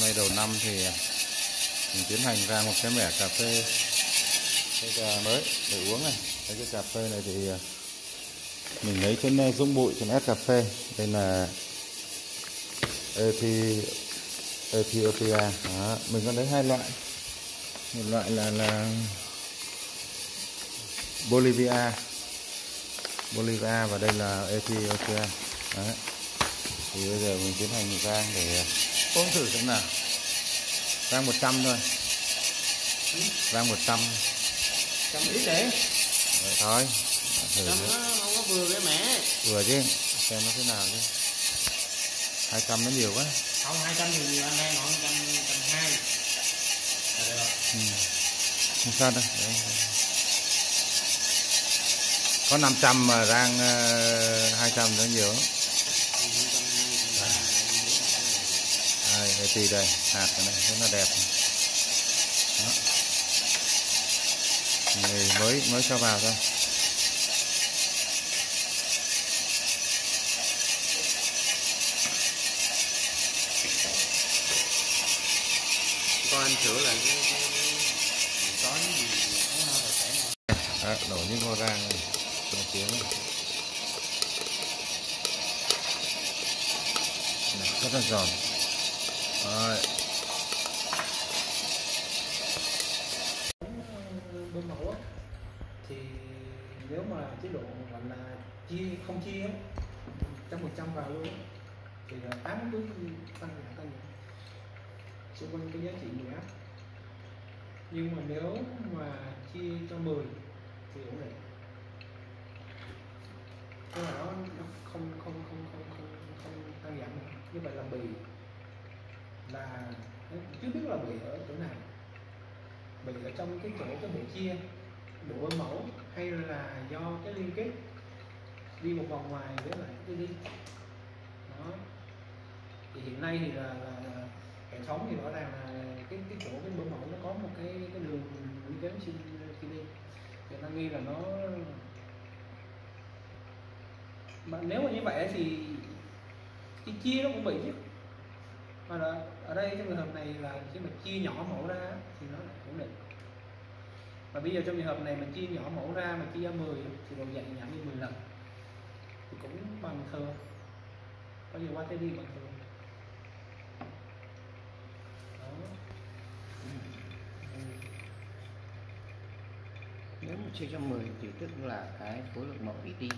Nay đầu năm thì mình tiến hành ra một cái mẻ cà phê cái cà mới để uống này. Cái, cái cà phê này thì à, mình lấy trên à, dung Bụi trên ép cà phê. Đây là Ethi Ethiopia. Đó. Mình có lấy hai loại. Một loại là là Bolivia Bolivia và đây là Ethiopia Đấy. thì bây giờ mình tiến hành rang để uống thử xem nào. Rang 100 thôi. Rang 100 trăm. Ít để. Đấy, thôi. Thử trăm nó không có vừa với mẹ. Vừa chứ. Xem nó thế nào chứ. 200 nó nhiều quá. Không hai trăm thì anh đang nói trăm trăm hai. Là được rồi. ừ. không sao đâu. Đấy. có 500 mà rang uh, 200 nó nhiều lắm Thì trăm hai, trăm ba, Đây, đây tùy đây, hạt cái này rất là đẹp. Đó. Người mới mới cho vào thôi. Con sửa lại cái có gì Đó, đổ những con rang này, cho tiếng rất là giòn. Rồi, bên mẫu thì nếu mà chế độ gọi là chia không chia trăm phần trăm vào luôn thì là tám cứ tăng nhẹ tăng nhẹ xung quanh cái giá trị 10 áp nhưng mà nếu mà chia cho 10 thì ổn định nhưng mà nó, nó không không không không không không tăng giảm nữa. Như vậy là bì là chưa biết là bị ở chỗ nào bị ở trong cái chỗ cái bộ chia bộ mẫu hay là do cái liên kết đi một vòng ngoài với lại cái đi. Đó. Thì hiện nay thì là, là, là hệ thống thì rõ ràng là cái cái chỗ cái bộ mẫu nó có một cái cái đường liên kết xin khi đi. Người ta nghi là nó mà nếu mà như vậy thì cái chia nó cũng bị chứ là, ở đây trong trường hợp này là khi mà chia nhỏ mẫu ra thì nó ổn định. Và bây giờ trong trường hợp này mình chia nhỏ mẫu ra mà chia ra 10 thì độ dày giảm đi 10 lần. Thì cũng bằng thường. Có nhiều qua thế đi bằng thường. Đó. Ừ. nếu mà chia cho 10 thì tức là cái khối lượng mẫu ít đi.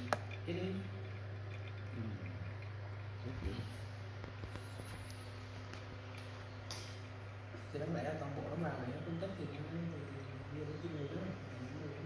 Thế đi đáng lẽ toàn bộ nó làm thì nó cung cấp thì, thì, thì, thì, thì, thì, thì, thì,